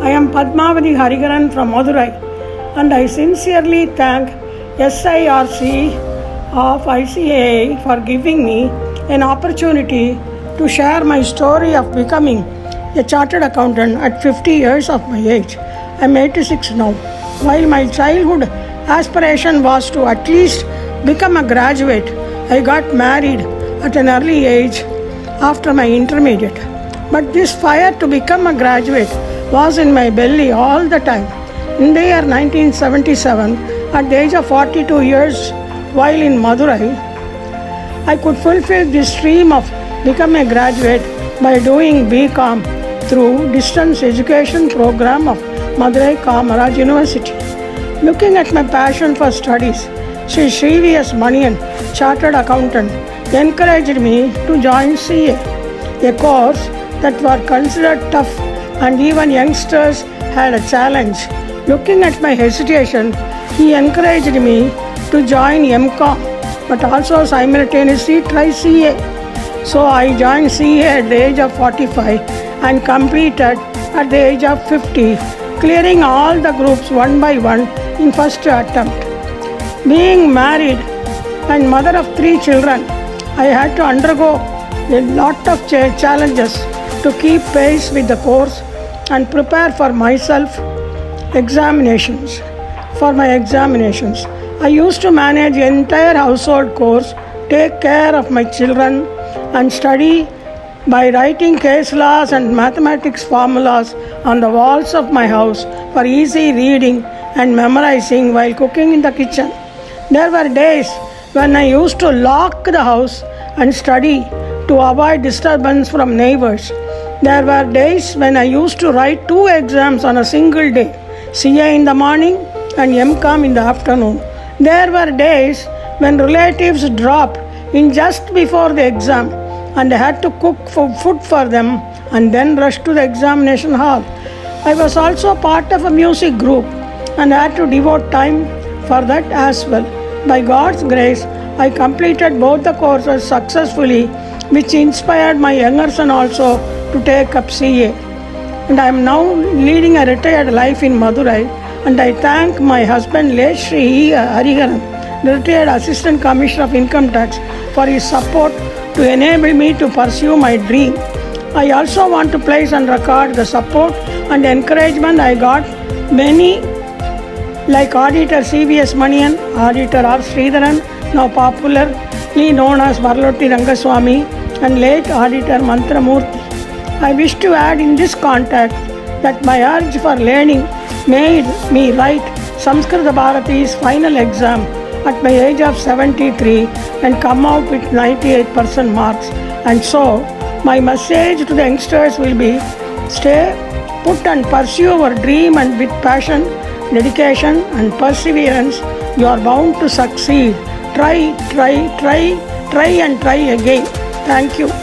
I am Padmavathi Hariharan from Madurai and I sincerely thank SIRC of ICAI for giving me an opportunity to share my story of becoming a chartered accountant at 50 years of my age. I am 86 now. While my childhood aspiration was to at least become a graduate, I got married at an early age after my intermediate. But this fire to become a graduate was in my belly all the time. In the year 1977, at the age of 42 years, while in Madurai, I could fulfill this dream of becoming a graduate by doing BCom through distance education program of Madurai Kamaraj University. Looking at my passion for studies, Sri Sri Manian, chartered accountant, encouraged me to join CA, a course that were considered tough and even youngsters had a challenge. Looking at my hesitation, he encouraged me to join MCOM but also simultaneously try CA. So I joined CA at the age of 45 and completed at the age of 50, clearing all the groups one by one in first attempt. Being married and mother of three children, I had to undergo a lot of challenges to keep pace with the course and prepare for myself examinations. For my examinations, I used to manage entire household chores, take care of my children, and study by writing case laws and mathematics formulas on the walls of my house for easy reading and memorizing while cooking in the kitchen. There were days when I used to lock the house and study to avoid disturbance from neighbors. There were days when I used to write two exams on a single day CA in the morning and MCOM in the afternoon. There were days when relatives dropped in just before the exam and I had to cook for food for them and then rush to the examination hall. I was also part of a music group and I had to devote time for that as well. By God's grace, I completed both the courses successfully, which inspired my younger son also to take up CA. And I am now leading a retired life in Madurai, and I thank my husband Leshri Hariharan, retired Assistant Commissioner of Income Tax, for his support to enable me to pursue my dream. I also want to place on record the support and encouragement I got many like auditor CVS Manian, auditor R. Sridharan, now popularly known as Varalotti Rengasamy, and late auditor Mantramurthy. I wish to add in this context that my urge for learning made me write Samskrita Bharati's final exam at my age of 73 and come out with 98% marks. And so, my message to the youngsters will be stay put and pursue your dream and with passion dedication and perseverance, you are bound to succeed. Try, try, try, try, and try again. Thank you.